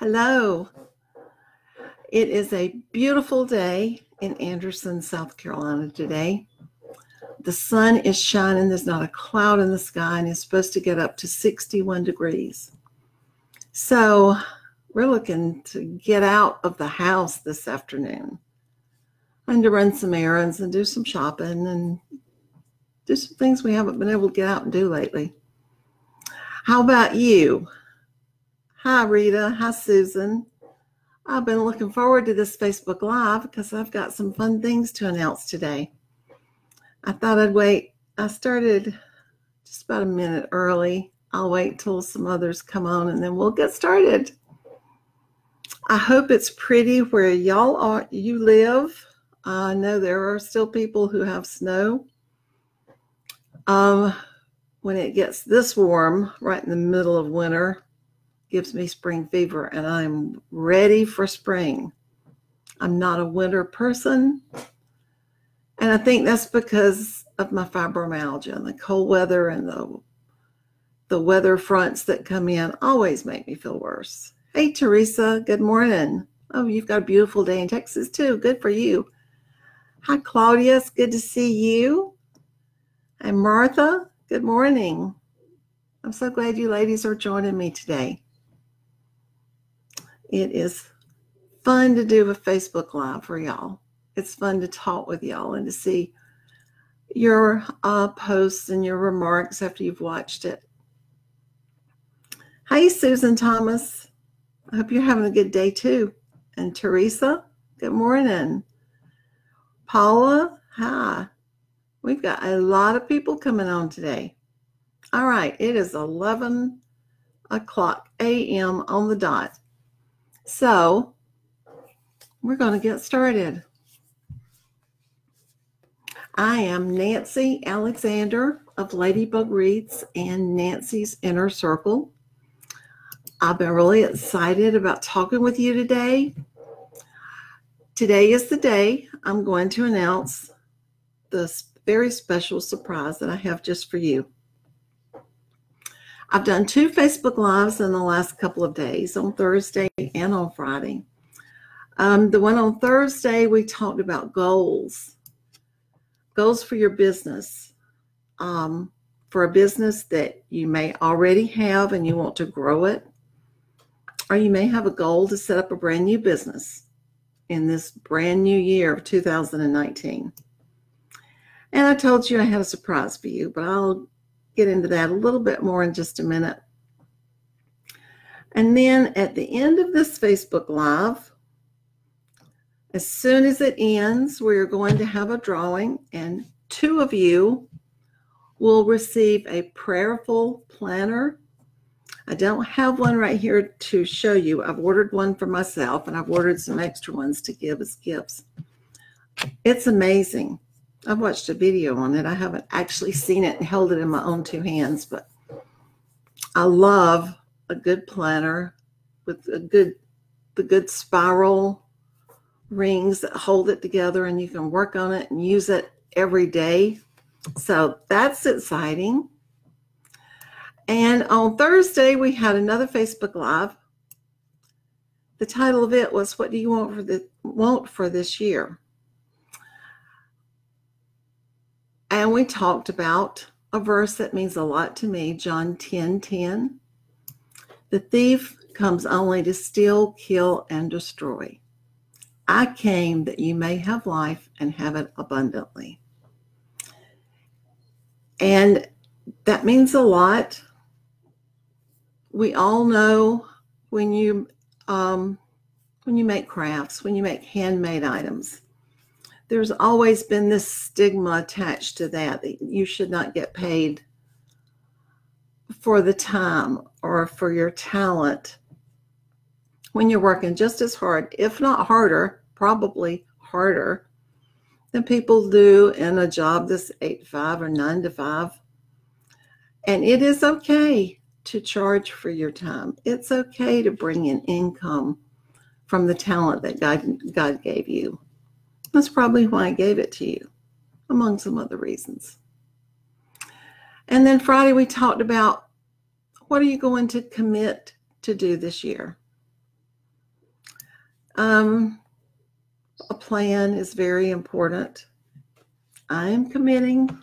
Hello. It is a beautiful day in Anderson, South Carolina today. The sun is shining, there's not a cloud in the sky, and it's supposed to get up to 61 degrees. So, we're looking to get out of the house this afternoon and to run some errands and do some shopping and do some things we haven't been able to get out and do lately. How about you? Hi, Rita. Hi, Susan. I've been looking forward to this Facebook Live because I've got some fun things to announce today. I thought I'd wait. I started just about a minute early. I'll wait till some others come on and then we'll get started. I hope it's pretty where y'all are you live. I know there are still people who have snow. Um, when it gets this warm, right in the middle of winter, gives me spring fever and I'm ready for spring. I'm not a winter person. And I think that's because of my fibromyalgia and the cold weather and the the weather fronts that come in always make me feel worse. Hey Teresa, good morning. Oh, you've got a beautiful day in Texas too. Good for you. Hi Claudius, good to see you. And Martha, good morning. I'm so glad you ladies are joining me today. It is fun to do a Facebook Live for y'all. It's fun to talk with y'all and to see your uh, posts and your remarks after you've watched it. Hi, Susan Thomas. I hope you're having a good day too. And Teresa, good morning. Paula, hi. We've got a lot of people coming on today. All right, it is 11 o'clock a.m. on the dot. So we're going to get started. I am Nancy Alexander of Ladybug Reads and Nancy's Inner Circle. I've been really excited about talking with you today. Today is the day I'm going to announce the very special surprise that I have just for you. I've done two Facebook Lives in the last couple of days on Thursday and on Friday. Um, the one on Thursday, we talked about goals, goals for your business, um, for a business that you may already have and you want to grow it, or you may have a goal to set up a brand new business in this brand new year of 2019. And I told you I had a surprise for you, but I'll get into that a little bit more in just a minute. And then at the end of this Facebook Live, as soon as it ends, we're going to have a drawing, and two of you will receive a prayerful planner. I don't have one right here to show you. I've ordered one for myself, and I've ordered some extra ones to give as gifts. It's amazing. I've watched a video on it. I haven't actually seen it and held it in my own two hands, but I love a good planner with a good the good spiral rings that hold it together and you can work on it and use it every day. So that's exciting. And on Thursday we had another Facebook Live. The title of it was What Do You Want for the want for this year? And we talked about a verse that means a lot to me, John 10 10. The thief comes only to steal, kill, and destroy. I came that you may have life and have it abundantly. And that means a lot. We all know when you um, when you make crafts, when you make handmade items, there's always been this stigma attached to that that you should not get paid for the time or for your talent when you're working just as hard, if not harder, probably harder than people do in a job that's eight to five or nine to five. And it is okay to charge for your time. It's okay to bring in income from the talent that God, God gave you. That's probably why I gave it to you, among some other reasons. And then Friday, we talked about what are you going to commit to do this year? Um, a plan is very important. I am committing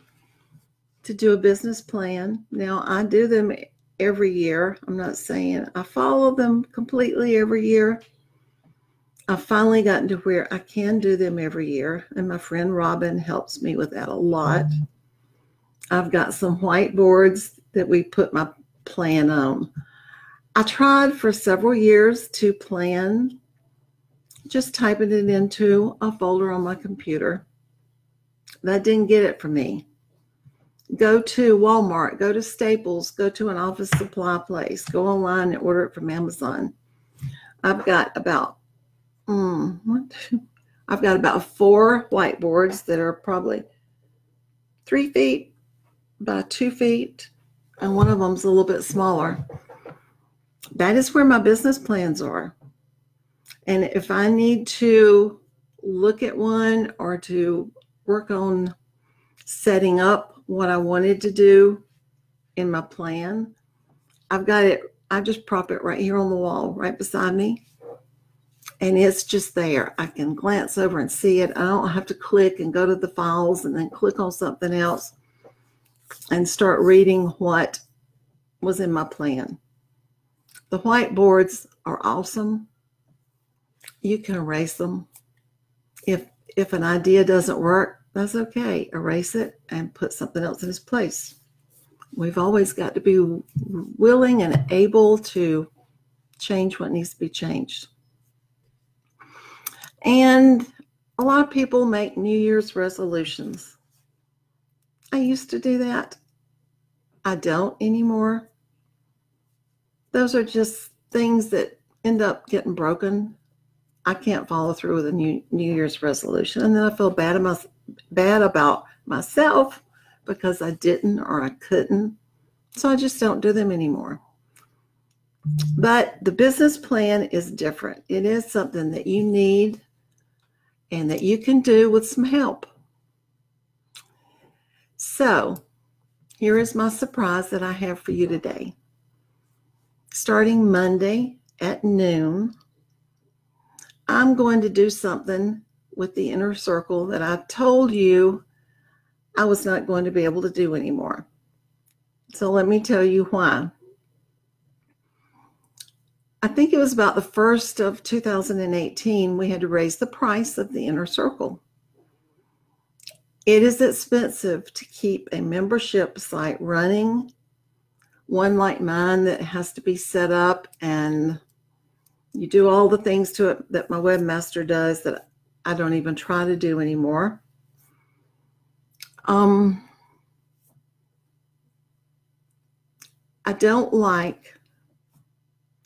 to do a business plan. Now, I do them every year. I'm not saying I follow them completely every year. I've finally gotten to where I can do them every year, and my friend Robin helps me with that a lot. I've got some whiteboards that we put my plan on. I tried for several years to plan, just typing it into a folder on my computer. That didn't get it for me. Go to Walmart, go to Staples, go to an office supply place, go online and order it from Amazon. I've got about mm, what? I've got about four whiteboards that are probably three feet by two feet, and one of them's a little bit smaller. That is where my business plans are. And if I need to look at one or to work on setting up what I wanted to do in my plan, I've got it, I just prop it right here on the wall, right beside me. And it's just there. I can glance over and see it. I don't have to click and go to the files and then click on something else and start reading what was in my plan. The whiteboards are awesome. You can erase them. If if an idea doesn't work, that's okay. Erase it and put something else in its place. We've always got to be willing and able to change what needs to be changed. And a lot of people make New Year's resolutions. I used to do that. I don't anymore. Those are just things that end up getting broken. I can't follow through with a new New Year's resolution, and then I feel bad about bad about myself because I didn't or I couldn't. So I just don't do them anymore. But the business plan is different. It is something that you need and that you can do with some help. So, here is my surprise that I have for you today. Starting Monday at noon, I'm going to do something with the inner circle that I've told you I was not going to be able to do anymore. So, let me tell you why. I think it was about the first of 2018, we had to raise the price of the inner circle. It is expensive to keep a membership site running, one like mine that has to be set up and you do all the things to it that my webmaster does that I don't even try to do anymore. Um, I don't like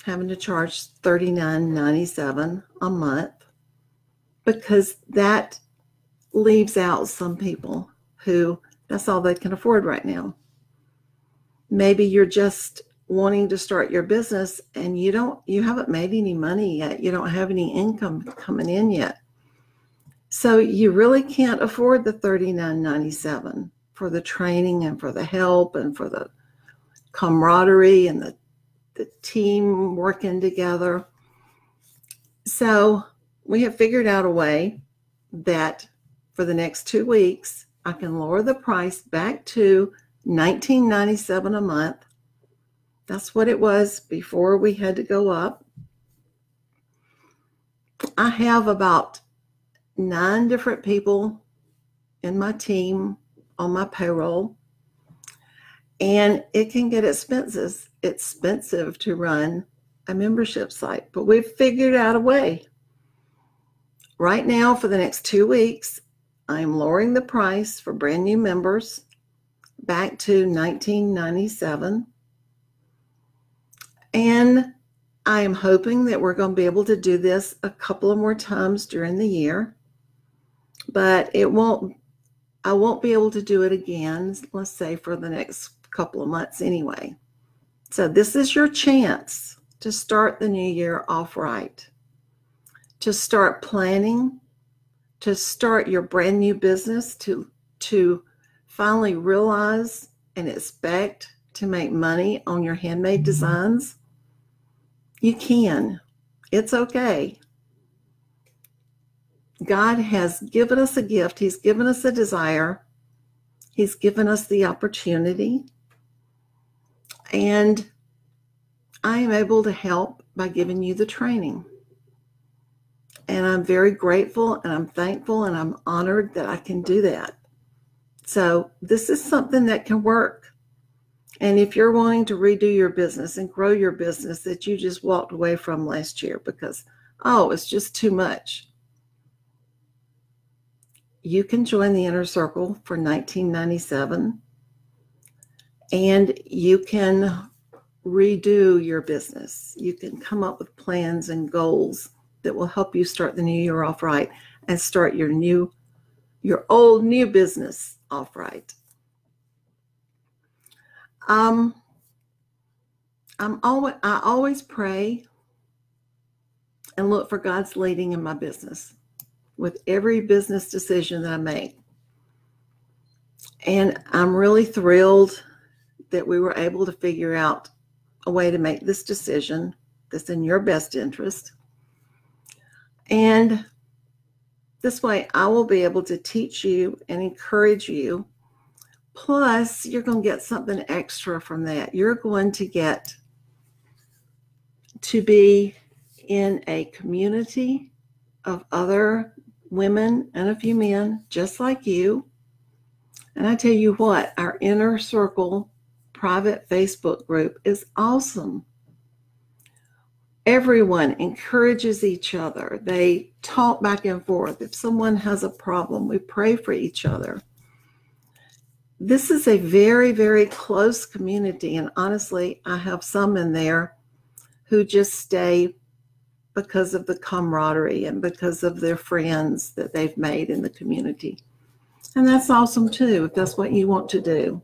having to charge $39.97 a month because that leaves out some people who that's all they can afford right now. Maybe you're just wanting to start your business and you don't you haven't made any money yet. You don't have any income coming in yet. So you really can't afford the $39.97 for the training and for the help and for the camaraderie and the the team working together. So we have figured out a way that for the next two weeks, I can lower the price back to $19.97 a month. That's what it was before we had to go up. I have about nine different people in my team on my payroll and it can get expensive expensive to run a membership site but we've figured out a way right now for the next two weeks i'm lowering the price for brand new members back to 1997 and i am hoping that we're going to be able to do this a couple of more times during the year but it won't i won't be able to do it again let's say for the next couple of months anyway. So, this is your chance to start the new year off right, to start planning, to start your brand new business, to, to finally realize and expect to make money on your handmade mm-hmm. designs. You can, it's okay. God has given us a gift, He's given us a desire, He's given us the opportunity. And I am able to help by giving you the training. And I'm very grateful and I'm thankful and I'm honored that I can do that. So, this is something that can work. And if you're wanting to redo your business and grow your business that you just walked away from last year because, oh, it's just too much, you can join the inner circle for 1997 and you can redo your business. You can come up with plans and goals that will help you start the new year off right and start your new your old new business off right. Um I'm always I always pray and look for God's leading in my business with every business decision that I make. And I'm really thrilled that we were able to figure out a way to make this decision that's in your best interest. And this way, I will be able to teach you and encourage you. Plus, you're going to get something extra from that. You're going to get to be in a community of other women and a few men just like you. And I tell you what, our inner circle private Facebook group is awesome. Everyone encourages each other. They talk back and forth. If someone has a problem, we pray for each other. This is a very, very close community. And honestly, I have some in there who just stay because of the camaraderie and because of their friends that they've made in the community. And that's awesome too, if that's what you want to do.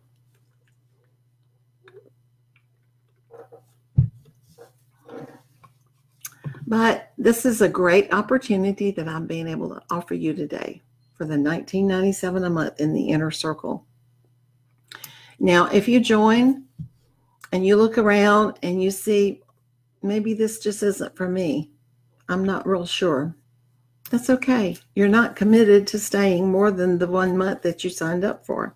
But this is a great opportunity that I'm being able to offer you today for the 1997 a month in the inner circle. Now, if you join and you look around and you see maybe this just isn't for me, I'm not real sure. That's okay. You're not committed to staying more than the one month that you signed up for.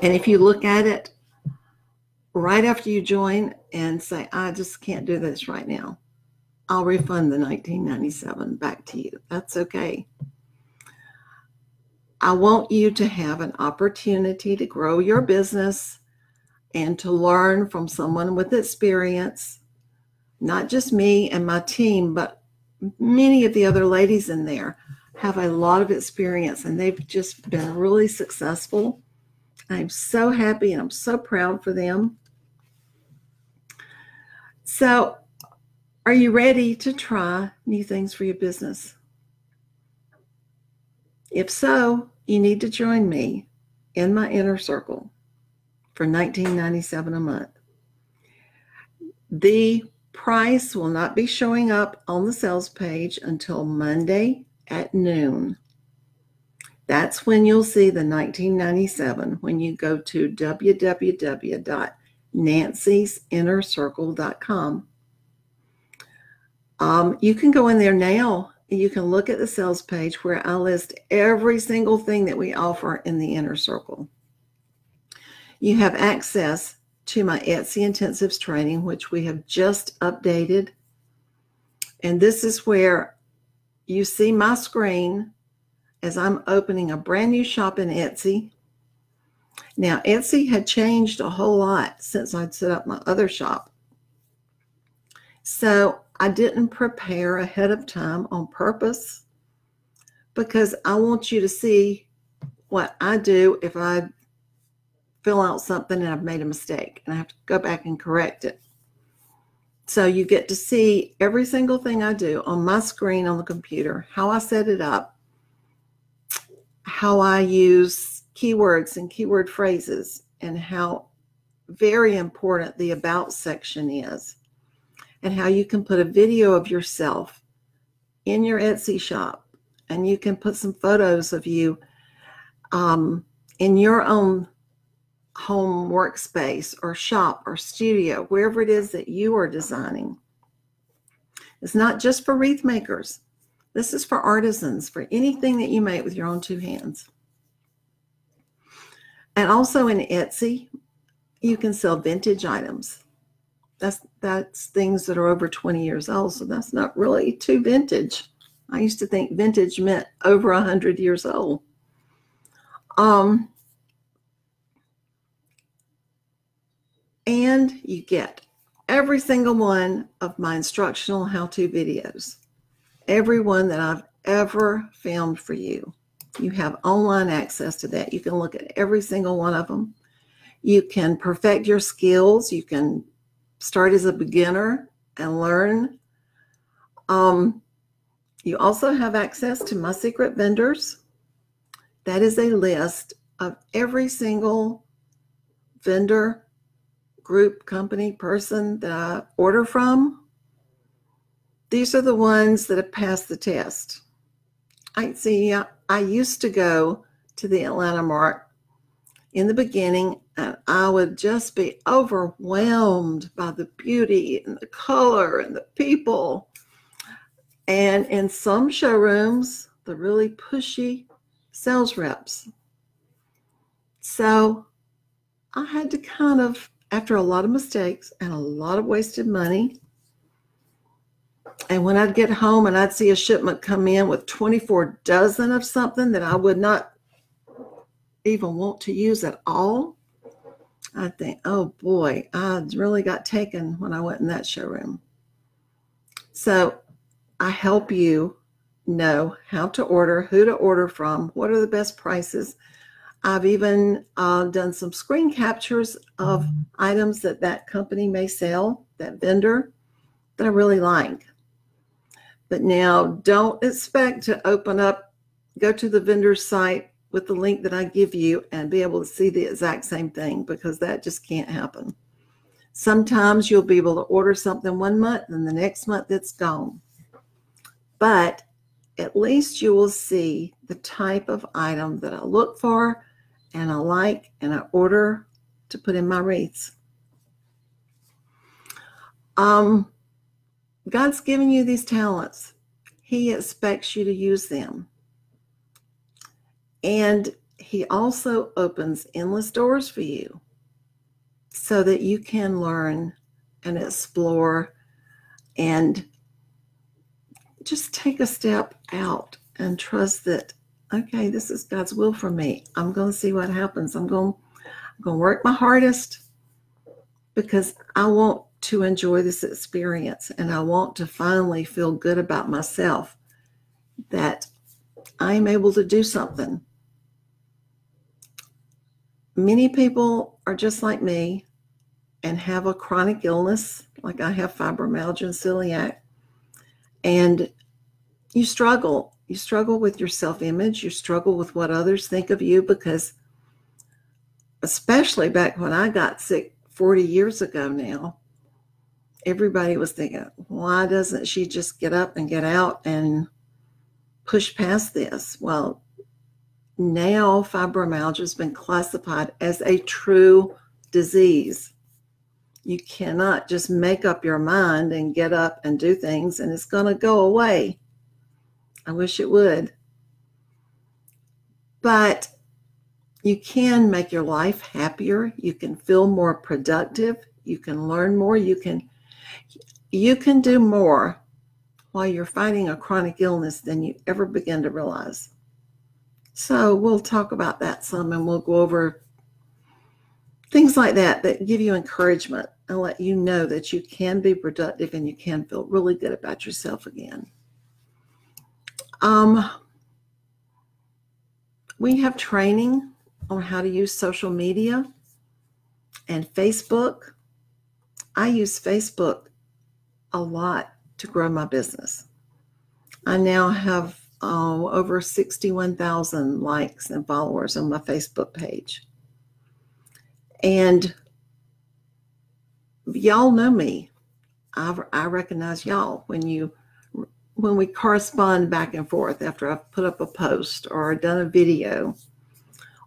And if you look at it right after you join and say, I just can't do this right now, I'll refund the 1997 back to you. That's okay. I want you to have an opportunity to grow your business and to learn from someone with experience not just me and my team, but many of the other ladies in there have a lot of experience and they've just been really successful. I'm so happy and I'm so proud for them. So, are you ready to try new things for your business? If so, you need to join me in my inner circle for 1997 a month. The price will not be showing up on the sales page until Monday at noon. That's when you'll see the 1997 when you go to www.nancy'sinnercircle.com. Um, you can go in there now you can look at the sales page where I list every single thing that we offer in the inner circle. You have access to my Etsy Intensives training, which we have just updated. And this is where you see my screen as I'm opening a brand new shop in Etsy. Now, Etsy had changed a whole lot since I'd set up my other shop. So I didn't prepare ahead of time on purpose because I want you to see what I do if I fill out something and I've made a mistake and I have to go back and correct it. So you get to see every single thing I do on my screen on the computer, how I set it up, how I use keywords and keyword phrases, and how very important the about section is, and how you can put a video of yourself in your Etsy shop, and you can put some photos of you um, in your own home workspace or shop or studio, wherever it is that you are designing. It's not just for wreath makers. This is for artisans, for anything that you make with your own two hands. And also in Etsy, you can sell vintage items. That's that's things that are over 20 years old, so that's not really too vintage. I used to think vintage meant over 100 years old. Um, and you get every single one of my instructional how-to videos. Every one that I've ever filmed for you. You have online access to that. You can look at every single one of them. You can perfect your skills. You can start as a beginner and learn. Um, you also have access to my secret vendors. That is a list of every single vendor, group, company, person that I order from. These are the ones that have passed the test. I see. I used to go to the Atlanta Mart in the beginning, and I would just be overwhelmed by the beauty and the color and the people. And in some showrooms, the really pushy sales reps. So I had to kind of, after a lot of mistakes and a lot of wasted money, and when I'd get home and I'd see a shipment come in with 24 dozen of something that I would not even want to use at all, I'd think, oh boy, I really got taken when I went in that showroom. So I help you know how to order, who to order from, what are the best prices. I've even uh, done some screen captures of items that that company may sell, that vendor, that I really like. But now don't expect to open up, go to the vendor site with the link that I give you and be able to see the exact same thing because that just can't happen. Sometimes you'll be able to order something one month and the next month it's gone. But at least you will see the type of item that I look for and I like and I order to put in my wreaths. Um, God's given you these talents. He expects you to use them. And He also opens endless doors for you so that you can learn and explore and just take a step out and trust that, okay, this is God's will for me. I'm going to see what happens. I'm going, I'm going to work my hardest because I want to enjoy this experience and I want to finally feel good about myself that I'm able to do something. Many people are just like me and have a chronic illness, like I have fibromyalgia and celiac, and you struggle. You struggle with your self image, you struggle with what others think of you because, especially back when I got sick 40 years ago now, everybody was thinking, why doesn't she just get up and get out and push past this? Well, now fibromyalgia has been classified as a true disease. You cannot just make up your mind and get up and do things and it's going to go away. I wish it would. But you can make your life happier. You can feel more productive. You can learn more. You can you can do more while you're fighting a chronic illness than you ever begin to realize. So we'll talk about that some and we'll go over things like that that give you encouragement and let you know that you can be productive and you can feel really good about yourself again. Um, we have training on how to use social media and Facebook. I use Facebook a lot to grow my business. I now have uh, over 61,000 likes and followers on my Facebook page. And y'all know me. I, I recognize y'all when you when we correspond back and forth after I've put up a post or done a video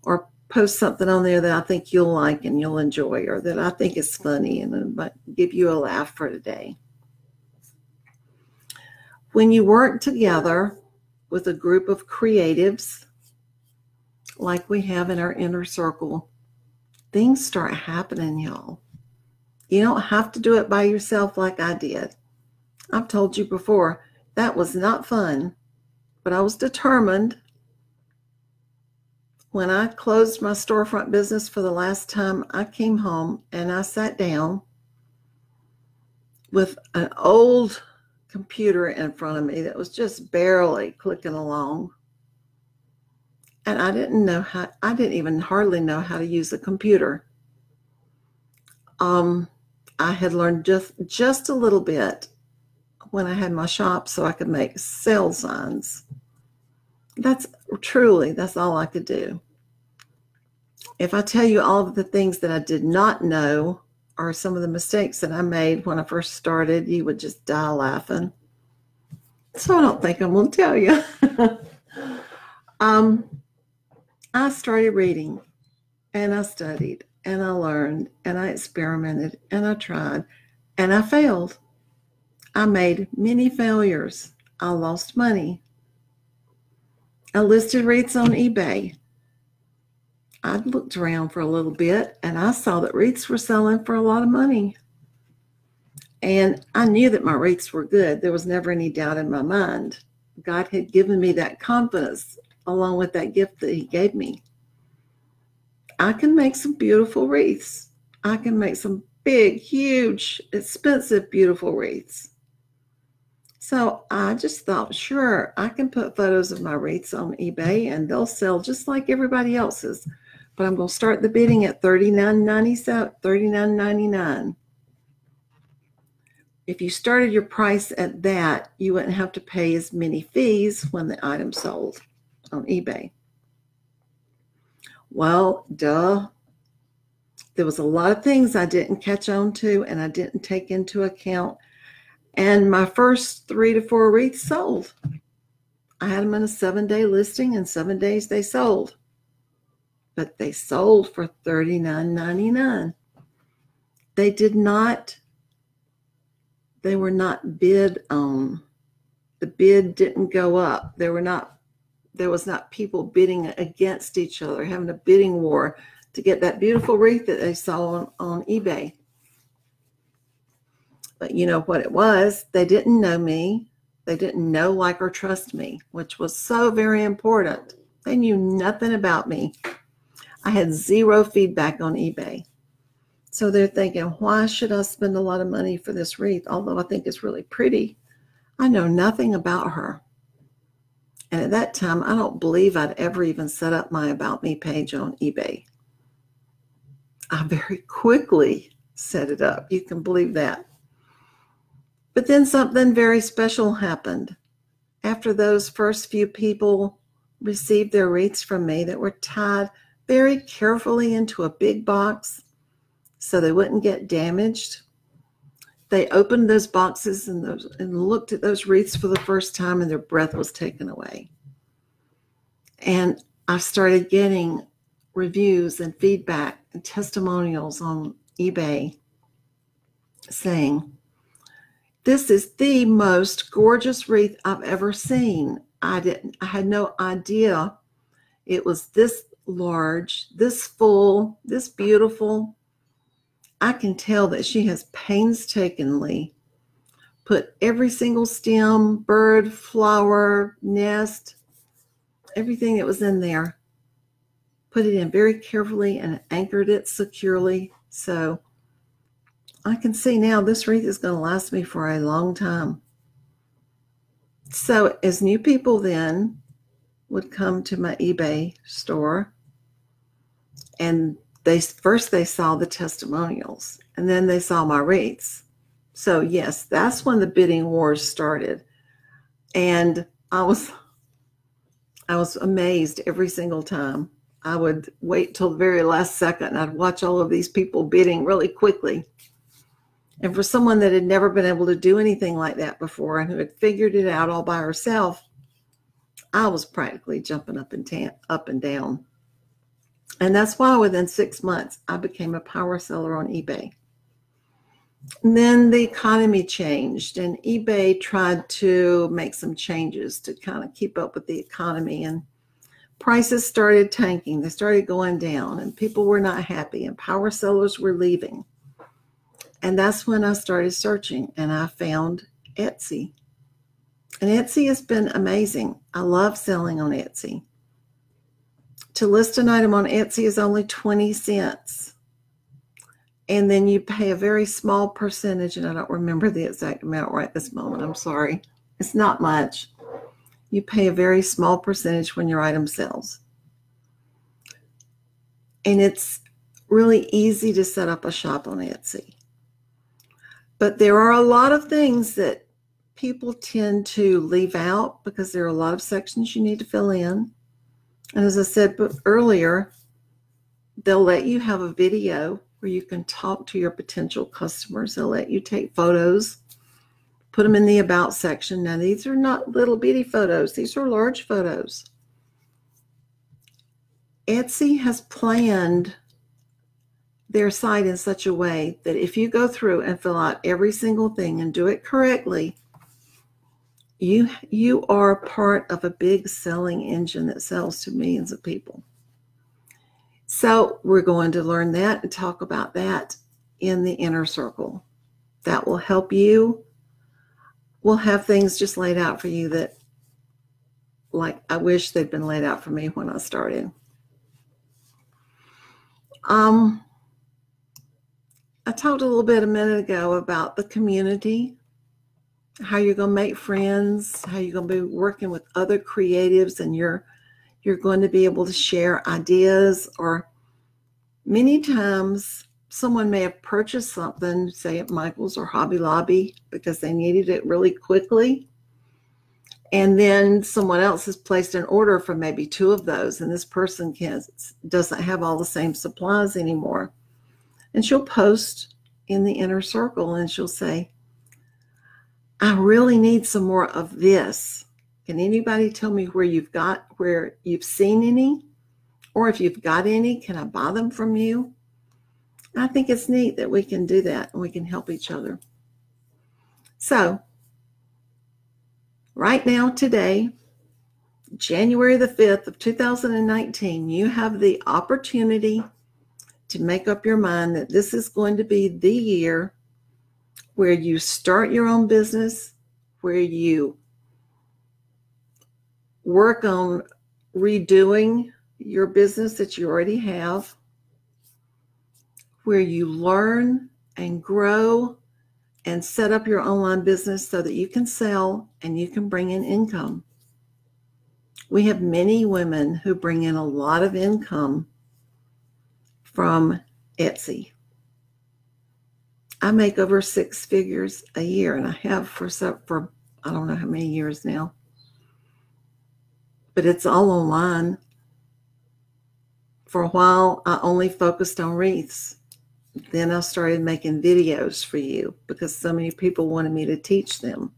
or post something on there that I think you'll like and you'll enjoy or that I think is funny and might give you a laugh for today when you work together with a group of creatives like we have in our inner circle, things start happening, y'all. You don't have to do it by yourself like I did. I've told you before, that was not fun, but I was determined. When I closed my storefront business for the last time, I came home and I sat down with an old computer in front of me that was just barely clicking along. And I didn't know how, I didn't even hardly know how to use a computer. Um, I had learned just just a little bit when I had my shop so I could make sale signs. That's truly that's all I could do. If I tell you all of the things that I did not know or some of the mistakes that I made when I first started, you would just die laughing. So I don't think I'm going to tell you. um, I started reading and I studied and I learned and I experimented and I tried and I failed. I made many failures. I lost money. I listed wreaths on eBay. I looked around for a little bit and I saw that wreaths were selling for a lot of money. And I knew that my wreaths were good. There was never any doubt in my mind. God had given me that confidence along with that gift that He gave me. I can make some beautiful wreaths. I can make some big, huge, expensive, beautiful wreaths. So I just thought, sure, I can put photos of my wreaths on eBay and they'll sell just like everybody else's. But I'm going to start the bidding at $39.97, $39.99. If you started your price at that, you wouldn't have to pay as many fees when the item sold on eBay. Well, duh. There was a lot of things I didn't catch on to and I didn't take into account. And my first three to four wreaths sold. I had them in a seven day listing, and seven days they sold. But they sold for $39.99. They did not, they were not bid on. The bid didn't go up. They were not there was not people bidding against each other, having a bidding war to get that beautiful wreath that they saw on, on eBay. But you know what it was? They didn't know me. They didn't know, like, or trust me, which was so very important. They knew nothing about me. I had zero feedback on eBay. So they're thinking, why should I spend a lot of money for this wreath? Although I think it's really pretty, I know nothing about her. And at that time, I don't believe I'd ever even set up my About Me page on eBay. I very quickly set it up. You can believe that. But then something very special happened. After those first few people received their wreaths from me that were tied very carefully into a big box so they wouldn't get damaged. They opened those boxes and those and looked at those wreaths for the first time and their breath was taken away. And i started getting reviews and feedback and testimonials on ebay saying this is the most gorgeous wreath i've ever seen. I didn't i had no idea it was this large this full this beautiful I can tell that she has painstakingly put every single stem, bird, flower, nest, everything that was in there, put it in very carefully and anchored it securely. So I can see now this wreath is going to last me for a long time. So as new people then would come to my eBay store and they first they saw the testimonials and then they saw my rates. So yes, that's when the bidding wars started. And I was I was amazed every single time. I would wait till the very last second and I'd watch all of these people bidding really quickly. And for someone that had never been able to do anything like that before and who had figured it out all by herself, I was practically jumping up and up and down. And that's why within six months, I became a power seller on eBay. And then the economy changed, and eBay tried to make some changes to kind of keep up with the economy. And prices started tanking, they started going down, and people were not happy, and power sellers were leaving. And that's when I started searching, and I found Etsy. And Etsy has been amazing. I love selling on Etsy. To list an item on Etsy is only 20 cents. And then you pay a very small percentage, and I don't remember the exact amount right this moment. I'm sorry. It's not much. You pay a very small percentage when your item sells. And it's really easy to set up a shop on Etsy. But there are a lot of things that people tend to leave out because there are a lot of sections you need to fill in. And as I said earlier, they'll let you have a video where you can talk to your potential customers. They'll let you take photos, put them in the about section. Now, these are not little bitty photos, these are large photos. Etsy has planned their site in such a way that if you go through and fill out every single thing and do it correctly, you you are part of a big selling engine that sells to millions of people. So we're going to learn that and talk about that in the inner circle. That will help you. We'll have things just laid out for you that like I wish they'd been laid out for me when I started. Um I talked a little bit a minute ago about the community how you're going to make friends, how you're going to be working with other creatives and you're you're going to be able to share ideas or many times someone may have purchased something say at Michael's or Hobby Lobby because they needed it really quickly and then someone else has placed an order for maybe two of those and this person can't doesn't have all the same supplies anymore. And she'll post in the inner circle and she'll say I really need some more of this. Can anybody tell me where you've got, where you've seen any? Or if you've got any, can I buy them from you? I think it's neat that we can do that and we can help each other. So, right now, today, January the 5th of 2019, you have the opportunity to make up your mind that this is going to be the year where you start your own business, where you work on redoing your business that you already have, where you learn and grow and set up your online business so that you can sell and you can bring in income. We have many women who bring in a lot of income from Etsy. I make over six figures a year, and I have for for I don't know how many years now. But it's all online. For a while, I only focused on wreaths. Then I started making videos for you because so many people wanted me to teach them.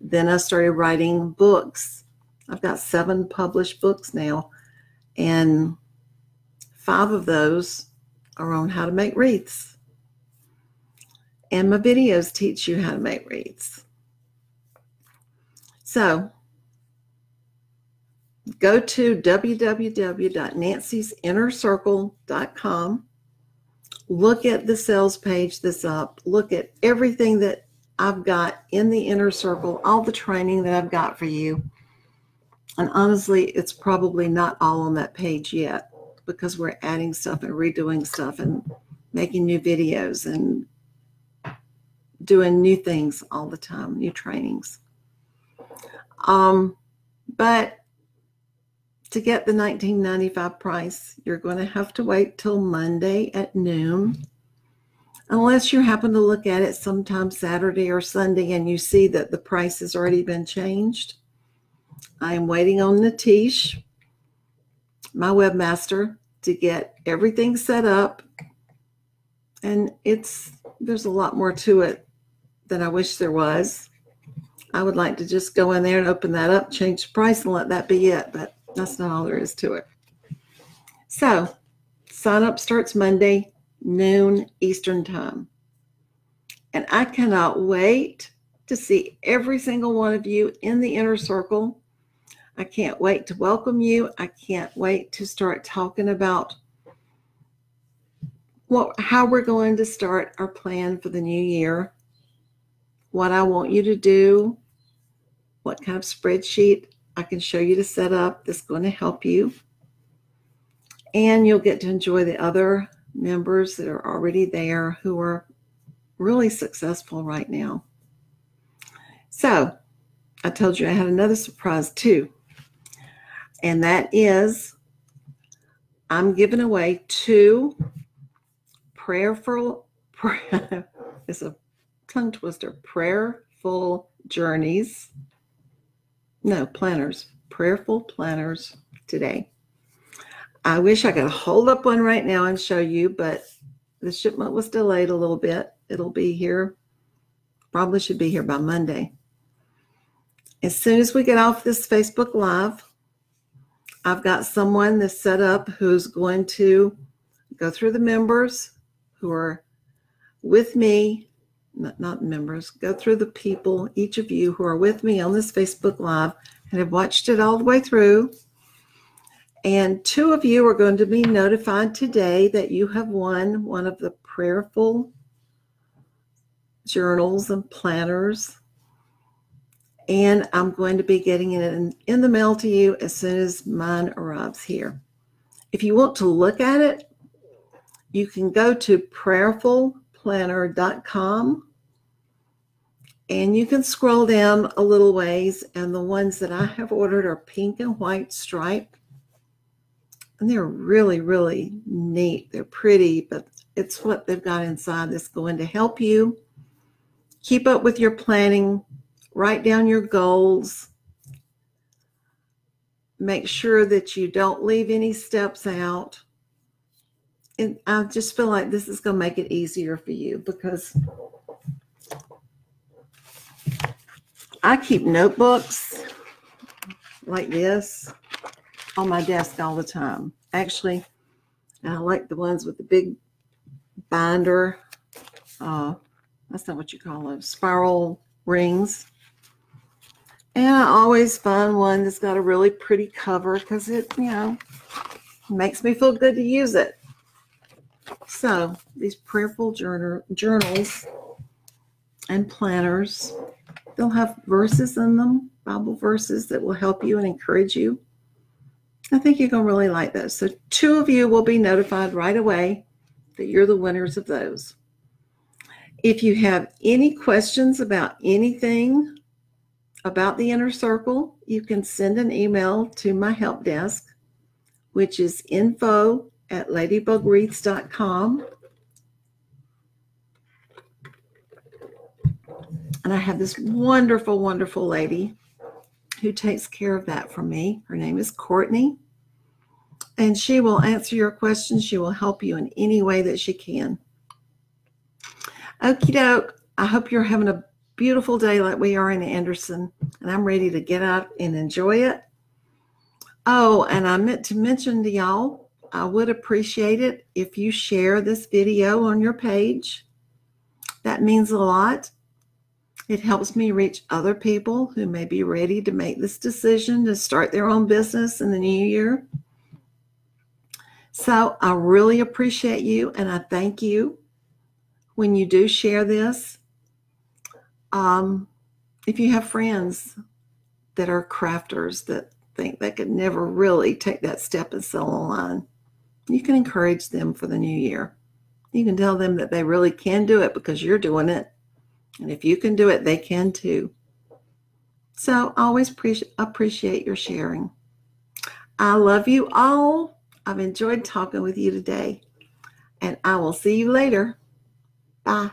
Then I started writing books. I've got seven published books now, and five of those are on how to make wreaths. And my videos teach you how to make wreaths. So go to www.nancy'sinnercircle.com. Look at the sales page that's up. Look at everything that I've got in the inner circle, all the training that I've got for you. And honestly, it's probably not all on that page yet because we're adding stuff and redoing stuff and making new videos and doing new things all the time, new trainings. Um, but to get the 1995 price, you're going to have to wait till Monday at noon. Unless you happen to look at it sometime Saturday or Sunday and you see that the price has already been changed. I am waiting on Natish, my webmaster, to get everything set up. And it's there's a lot more to it that I wish there was. I would like to just go in there and open that up, change the price, and let that be it. But that's not all there is to it. So, sign up starts Monday, noon Eastern Time. And I cannot wait to see every single one of you in the inner circle. I can't wait to welcome you. I can't wait to start talking about what how we're going to start our plan for the new year. What I want you to do, what kind of spreadsheet I can show you to set up that's going to help you. And you'll get to enjoy the other members that are already there who are really successful right now. So, I told you I had another surprise too. And that is I'm giving away two prayerful, prayer, it's a tongue twister, prayerful journeys. No, planners, prayerful planners today. I wish I could hold up one right now and show you, but the shipment was delayed a little bit. It'll be here, probably should be here by Monday. As soon as we get off this Facebook Live, I've got someone that's set up who's going to go through the members who are with me, not, not members, go through the people, each of you who are with me on this Facebook Live and have watched it all the way through and two of you are going to be notified today that you have won one of the prayerful journals and planners. And I'm going to be getting it in, in the mail to you as soon as mine arrives here. If you want to look at it, you can go to prayerfulplanner.com and you can scroll down a little ways. And the ones that I have ordered are pink and white stripe. and they're really, really neat. They're pretty, but it's what they've got inside that's going to help you keep up with your planning, write down your goals, make sure that you don't leave any steps out. And I just feel like this is going to make it easier for you because I keep notebooks like this on my desk all the time. Actually, I like the ones with the big binder. Uh, that's not what you call them, spiral rings. And I always find one that's got a really pretty cover because it, you know, makes me feel good to use it. So these prayerful journal, journals and planners, they'll have verses in them, Bible verses that will help you and encourage you. I think you're going to really like those. So, two of you will be notified right away that you're the winners of those. If you have any questions about anything about the inner circle, you can send an email to my help desk, which is info at ladybugwreaths.com. And I have this wonderful, wonderful lady who takes care of that for me. Her name is Courtney, and she will answer your questions. She will help you in any way that she can. Okie doke. I hope you're having a beautiful day like we are in Anderson, and I'm ready to get out and enjoy it. Oh, and I meant to mention to y'all, I would appreciate it if you share this video on your page. That means a lot. It helps me reach other people who may be ready to make this decision to start their own business in the new year. So I really appreciate you and I thank you when you do share this. Um, if you have friends that are crafters that think they could never really take that step and sell online, you can encourage them for the new year. You can tell them that they really can do it because you're doing it and if you can do it, they can too. So always pre- appreciate your sharing. I love you all. I've enjoyed talking with you today, and I will see you later. Bye.